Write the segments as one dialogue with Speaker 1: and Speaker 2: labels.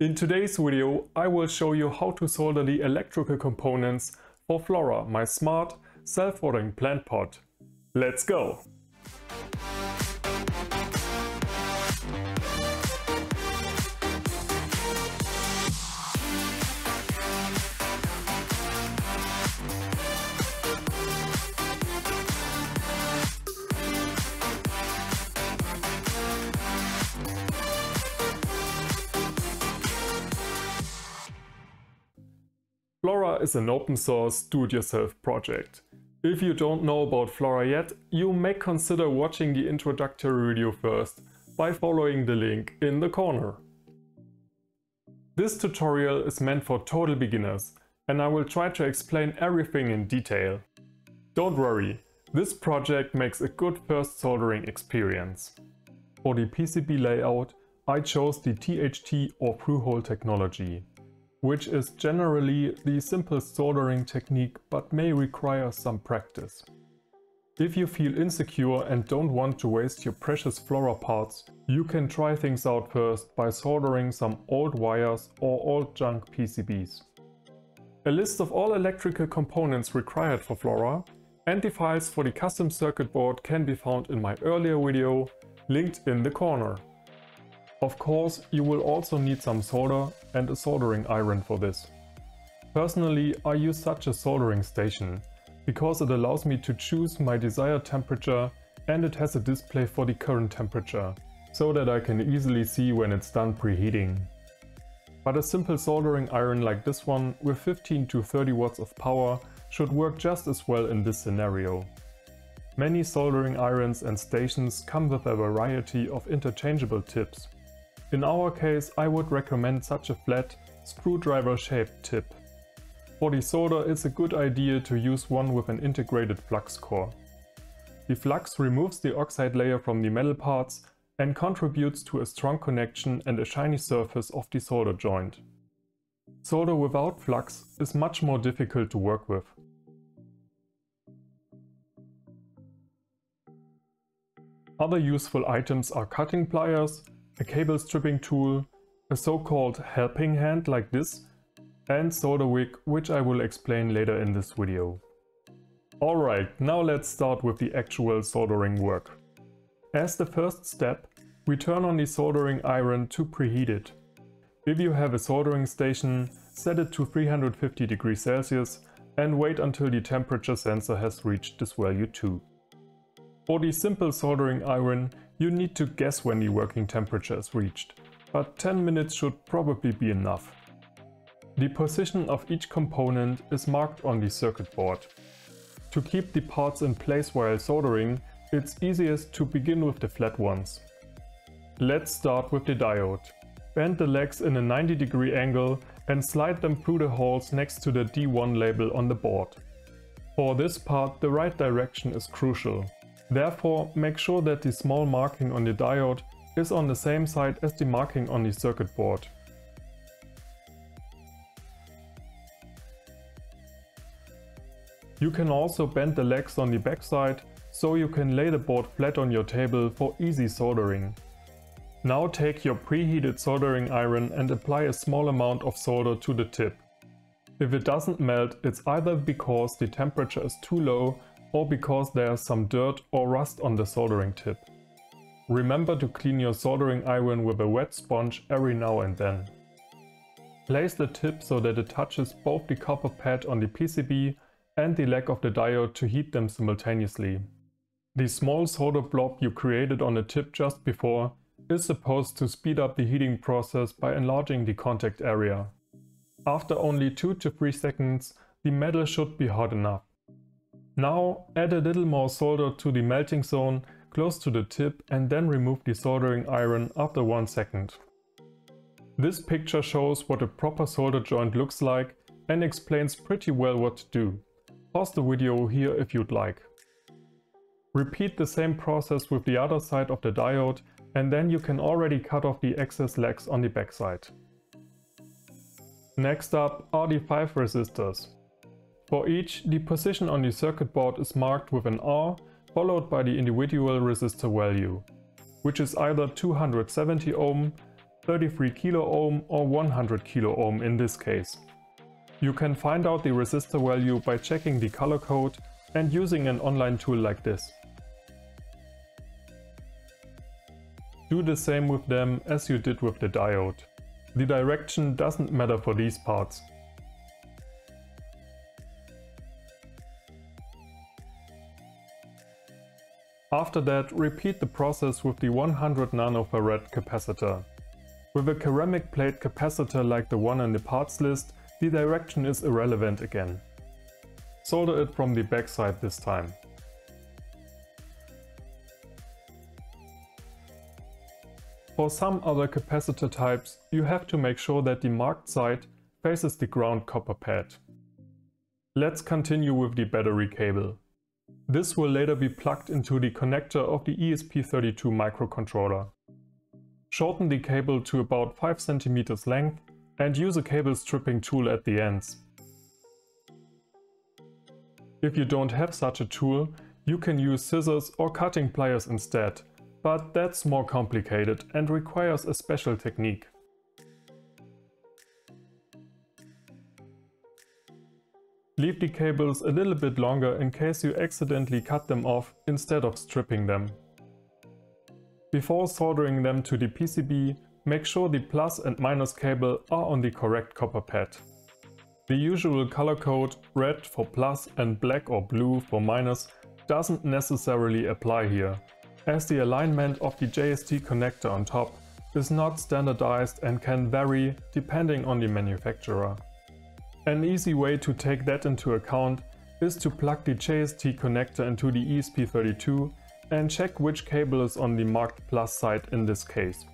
Speaker 1: In today's video I will show you how to solder the electrical components for Flaura, my smart self-watering plant pot. Let's go! Flaura is an open source do-it-yourself project. If you don't know about Flaura yet, you may consider watching the introductory video first by following the link in the corner. This tutorial is meant for total beginners and I will try to explain everything in detail. Don't worry, this project makes a good first soldering experience. For the PCB layout, I chose the THT or through-hole technology which is generally the simplest soldering technique but may require some practice. If you feel insecure and don't want to waste your precious Flaura parts, you can try things out first by soldering some old wires or old junk PCBs. A list of all electrical components required for Flaura and the files for the custom circuit board can be found in my earlier video, linked in the corner. Of course, you will also need some solder and a soldering iron for this. Personally, I use such a soldering station, because it allows me to choose my desired temperature and it has a display for the current temperature, so that I can easily see when it's done preheating. But a simple soldering iron like this one with 15 to 30 watts of power should work just as well in this scenario. Many soldering irons and stations come with a variety of interchangeable tips, in our case, I would recommend such a flat, screwdriver-shaped tip. For the solder, it's a good idea to use one with an integrated flux core. The flux removes the oxide layer from the metal parts and contributes to a strong connection and a shiny surface of the solder joint. Solder without flux is much more difficult to work with. Other useful items are cutting pliers, a cable stripping tool, a so-called helping hand like this, and solder wick, which I will explain later in this video. Alright, now let's start with the actual soldering work. As the first step, we turn on the soldering iron to preheat it. If you have a soldering station, set it to 350 degrees Celsius and wait until the temperature sensor has reached this value too. For the simple soldering iron, you need to guess when the working temperature is reached, but 10 minutes should probably be enough. The position of each component is marked on the circuit board. To keep the parts in place while soldering, it's easiest to begin with the flat ones. Let's start with the diode. Bend the legs in a 90 degree angle and slide them through the holes next to the D1 label on the board. For this part the right direction is crucial. Therefore, make sure that the small marking on the diode is on the same side as the marking on the circuit board. You can also bend the legs on the backside, so you can lay the board flat on your table for easy soldering. Now take your preheated soldering iron and apply a small amount of solder to the tip. If it doesn't melt, it's either because the temperature is too low or because there's some dirt or rust on the soldering tip. Remember to clean your soldering iron with a wet sponge every now and then. Place the tip so that it touches both the copper pad on the PCB and the leg of the diode to heat them simultaneously. The small solder blob you created on the tip just before is supposed to speed up the heating process by enlarging the contact area. After only 2 to 3 seconds, the metal should be hot enough. Now add a little more solder to the melting zone close to the tip and then remove the soldering iron after 1 second. This picture shows what a proper solder joint looks like and explains pretty well what to do. Pause the video here if you'd like. Repeat the same process with the other side of the diode and then you can already cut off the excess legs on the backside. Next up are the 5 resistors. For each, the position on the circuit board is marked with an R followed by the individual resistor value, which is either 270 ohm, 33 kilo ohm or 100 kilo ohm in this case. You can find out the resistor value by checking the color code and using an online tool like this. Do the same with them as you did with the diode. The direction doesn't matter for these parts. After that, repeat the process with the 100 nanofarad capacitor. With a ceramic plate capacitor like the one in the parts list, the direction is irrelevant again. Solder it from the backside this time. For some other capacitor types, you have to make sure that the marked side faces the ground copper pad. Let's continue with the battery cable. This will later be plugged into the connector of the ESP32 microcontroller. Shorten the cable to about 5 cm length and use a cable stripping tool at the ends. If you don't have such a tool, you can use scissors or cutting pliers instead, but that's more complicated and requires a special technique. Leave the cables a little bit longer in case you accidentally cut them off instead of stripping them. Before soldering them to the PCB, make sure the plus and minus cable are on the correct copper pad. The usual color code, red for plus and black or blue for minus, doesn't necessarily apply here, as the alignment of the JST connector on top is not standardized and can vary depending on the manufacturer. An easy way to take that into account is to plug the JST connector into the ESP32 and check which cable is on the marked plus side in this case.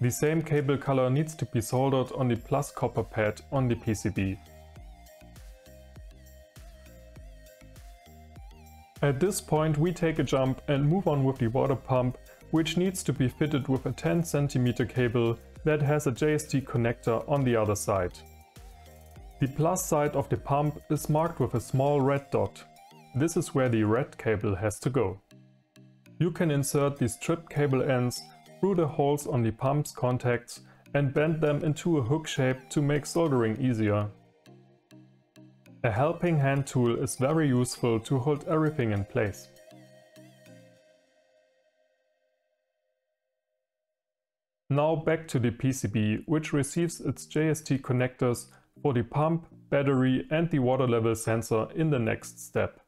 Speaker 1: The same cable color needs to be soldered on the plus copper pad on the PCB. At this point we take a jump and move on with the water pump which needs to be fitted with a 10 cm cable that has a JST connector on the other side. The plus side of the pump is marked with a small red dot. This is where the red cable has to go. You can insert the stripped cable ends through the holes on the pump's contacts and bend them into a hook shape to make soldering easier. A helping hand tool is very useful to hold everything in place. Now back to the PCB, which receives its JST connectors for the pump, battery and the water level sensor in the next step.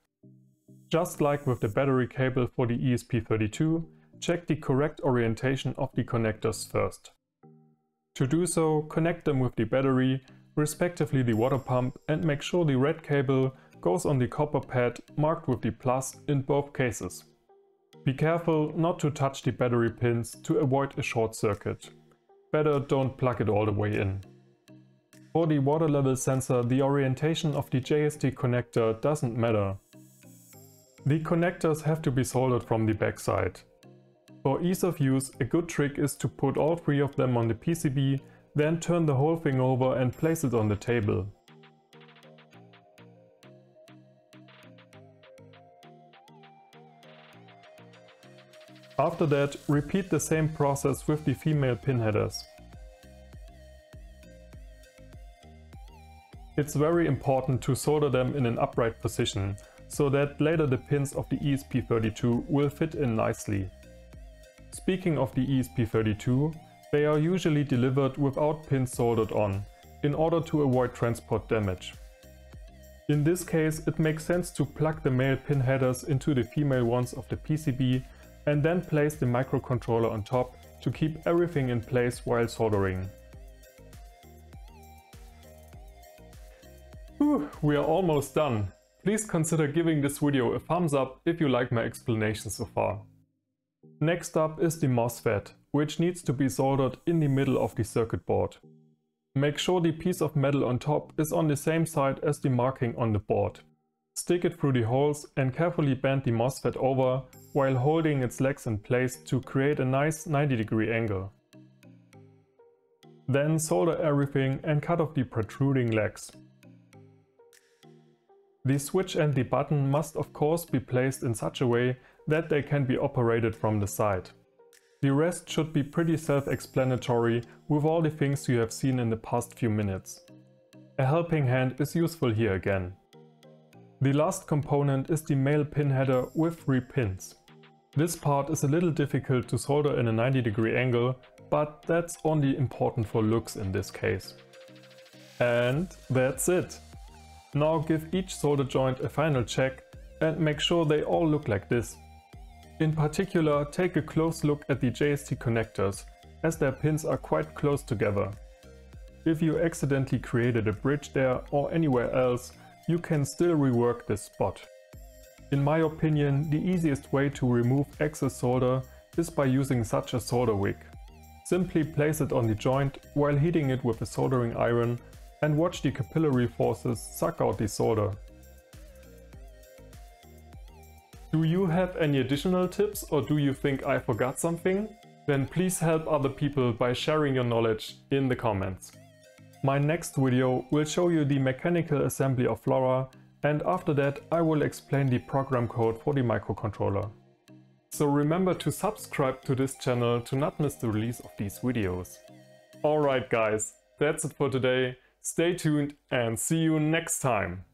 Speaker 1: Just like with the battery cable for the ESP32, check the correct orientation of the connectors first. To do so, connect them with the battery, respectively the water pump and make sure the red cable goes on the copper pad marked with the plus in both cases. Be careful not to touch the battery pins to avoid a short circuit. Better don't plug it all the way in. For the water level sensor, the orientation of the JST connector doesn't matter. The connectors have to be soldered from the backside. For ease of use, a good trick is to put all three of them on the PCB, then turn the whole thing over and place it on the table. After that, repeat the same process with the female pin headers. It's very important to solder them in an upright position, so that later the pins of the ESP32 will fit in nicely. Speaking of the ESP32, they are usually delivered without pins soldered on, in order to avoid transport damage. In this case it makes sense to plug the male pin headers into the female ones of the PCB and then place the microcontroller on top to keep everything in place while soldering. We are almost done. Please consider giving this video a thumbs up if you like my explanation so far. Next up is the MOSFET, which needs to be soldered in the middle of the circuit board. Make sure the piece of metal on top is on the same side as the marking on the board. Stick it through the holes and carefully bend the MOSFET over while holding its legs in place to create a nice 90 degree angle. Then solder everything and cut off the protruding legs. The switch and the button must of course be placed in such a way that they can be operated from the side. The rest should be pretty self-explanatory with all the things you have seen in the past few minutes. A helping hand is useful here again. The last component is the male pin header with 3 pins. This part is a little difficult to solder in a 90 degree angle, but that's only important for looks in this case. And that's it! Now give each solder joint a final check and make sure they all look like this. In particular, take a close look at the JST connectors, as their pins are quite close together. If you accidentally created a bridge there or anywhere else, you can still rework this spot. In my opinion, the easiest way to remove excess solder is by using such a solder wick. Simply place it on the joint while heating it with a soldering iron and watch the capillary forces suck out the solder. Do you have any additional tips or do you think I forgot something? Then please help other people by sharing your knowledge in the comments. My next video will show you the mechanical assembly of Flaura and after that I will explain the program code for the microcontroller. So remember to subscribe to this channel to not miss the release of these videos. Alright guys, that's it for today. Stay tuned and see you next time.